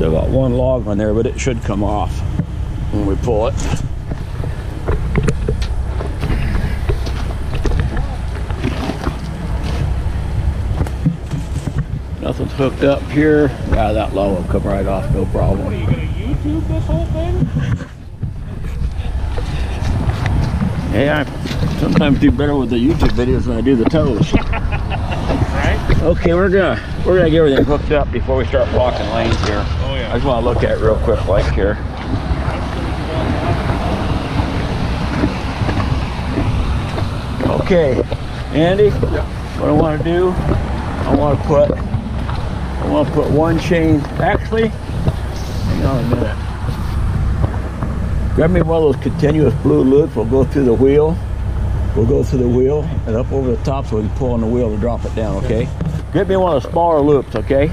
Still got one log on there, but it should come off when we pull it. Nothing's hooked up here. Yeah, that log will come right off, no problem. What are you gonna YouTube this whole thing? Hey, I sometimes do better with the YouTube videos than I do the tows. Right? Okay, we're gonna we're gonna get everything hooked up before we start blocking lanes here. I just want to look at it real quick, like here. Okay, Andy. What I want to do, I want to put I want to put one chain. Actually, hang on a minute. Grab me one of those continuous blue loops. We'll go through the wheel. We'll go through the wheel and up over the top so we can pull on the wheel to drop it down, okay? Get me one of the smaller loops, okay?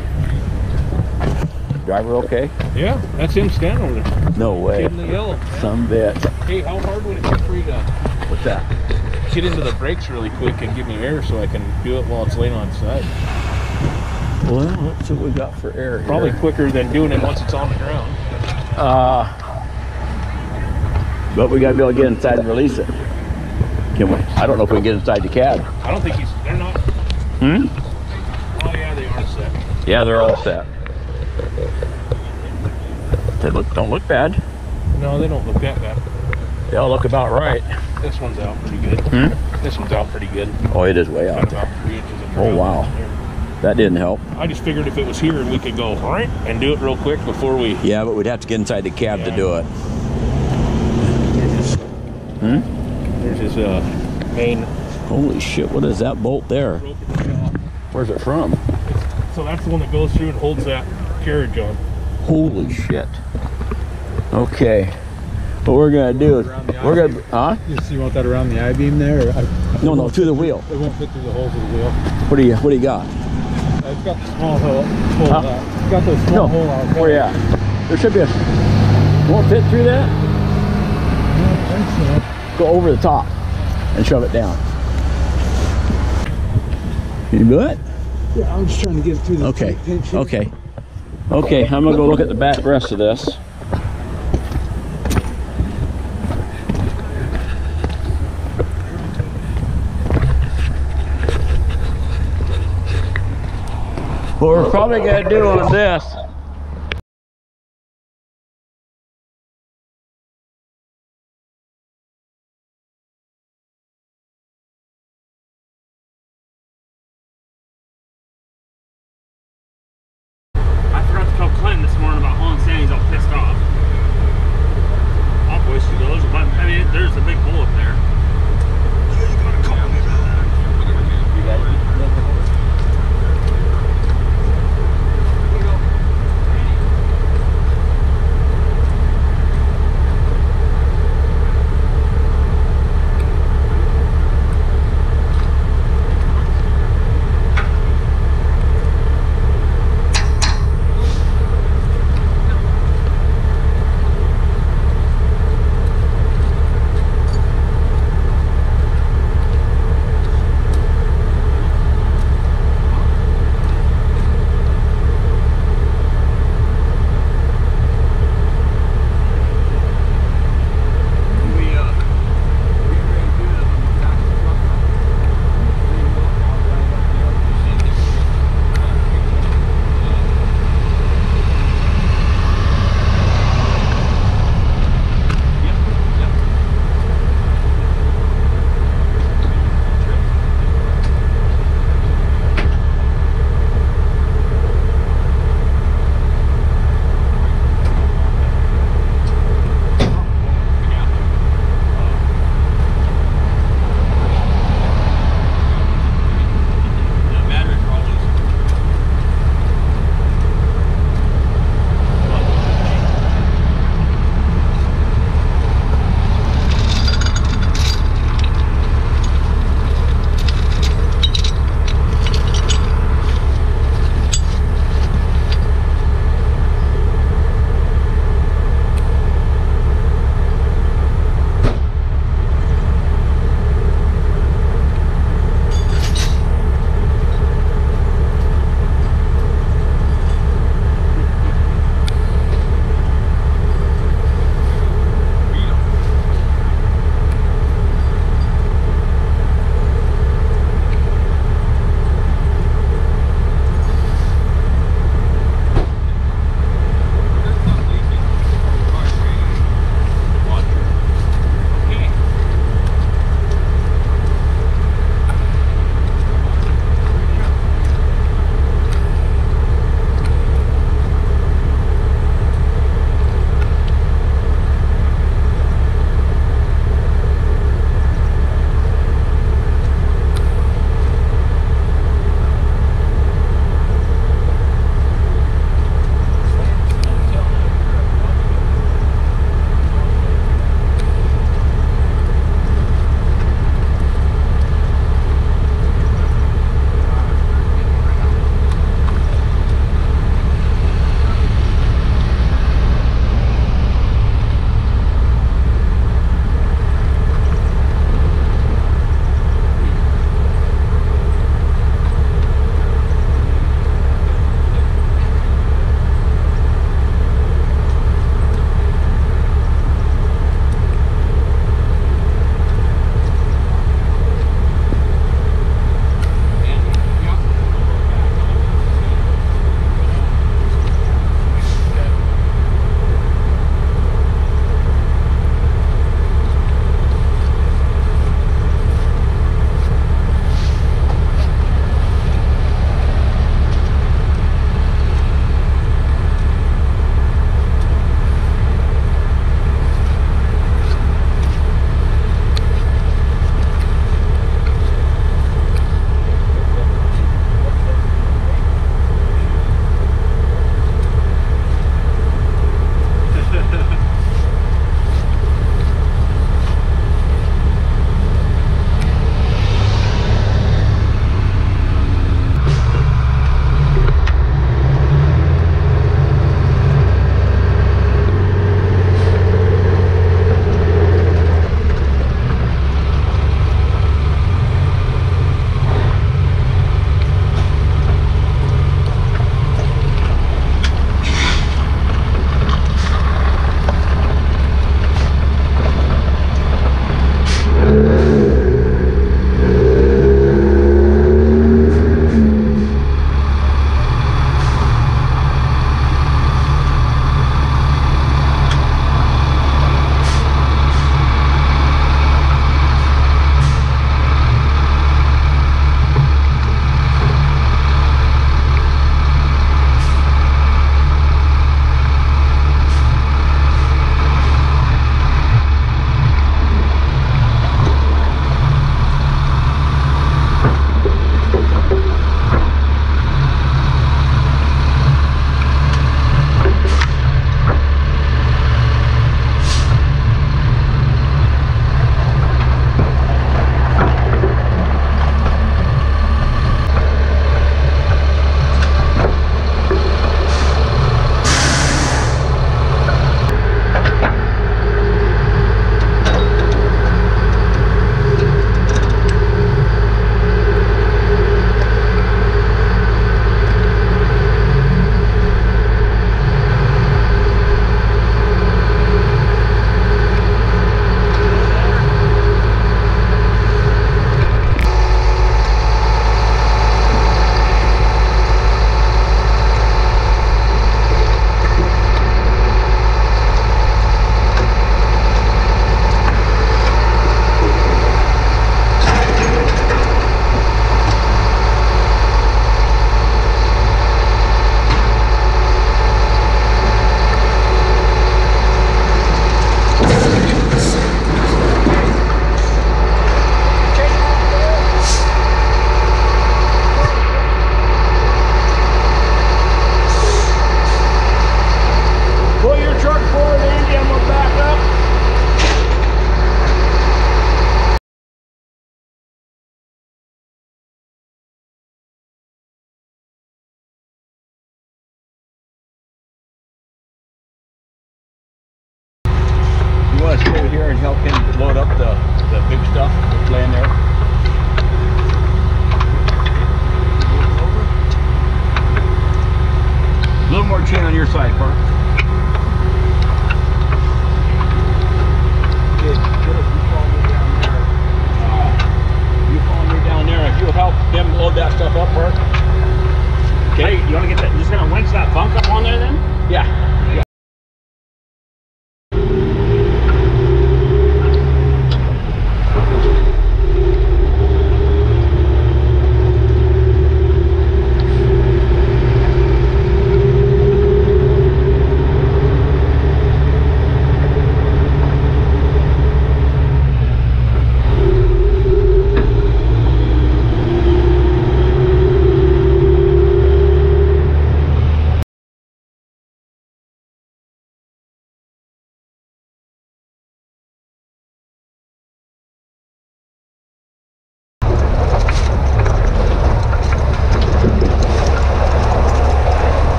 Driver okay? Yeah, that's him standing over there. No way. Kid in the yellow. Some bitch. Hey, how hard would it be for you to What's that? get into the brakes really quick and give me air so I can do it while it's laying on its side? Well, let's what we got for air here. Probably quicker than doing it once it's on the ground. Uh, but we gotta be able to get inside and release it. Can we? I don't know if we can get inside the cab. I don't think he's. They're not. Hmm? Oh yeah, they are set. Yeah, they're all set. They look don't look bad. No, they don't look that bad. They all look about right. This one's out pretty good. Hmm? This one's out pretty good. Oh, it is way out about three inches of Oh, wow. That didn't help. I just figured if it was here and we could go right and do it real quick before we. Yeah, but we'd have to get inside the cab to do it. Hmm? There's his uh, main. Holy shit, what is that bolt there? Where's it from? So that's the one that goes through and holds that carriage on. Holy shit. Okay. What we're gonna do is we're gonna huh? You, you want that around the I-beam there? Or I, No, no, through the wheel. It won't fit through the holes of the wheel. What do you what do you got? Uh, It's got the small hole. hole Huh? out. It's got those small No. hole out. Where you at? There should be a won't fit through that? Go over the top and shove it down. Can you do it? Yeah, I'm just trying to get through the Okay. tight pinch here. Okay. Okay, I'm gonna go look at the back rest of this. What we're probably gonna do on this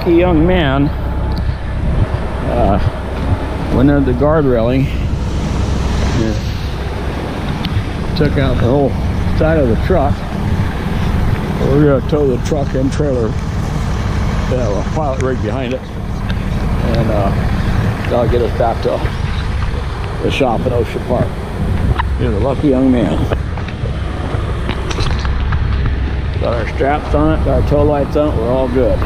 a lucky young man. Uh, went under the guard railing. and Took out the whole side of the truck. We're gonna tow the truck and trailer. Yeah, a pilot rig behind it. And uh, that'll get us back to the shop in Ocean Park. Here's a lucky young man. Got our straps on it, got our tow lights on it, we're all good.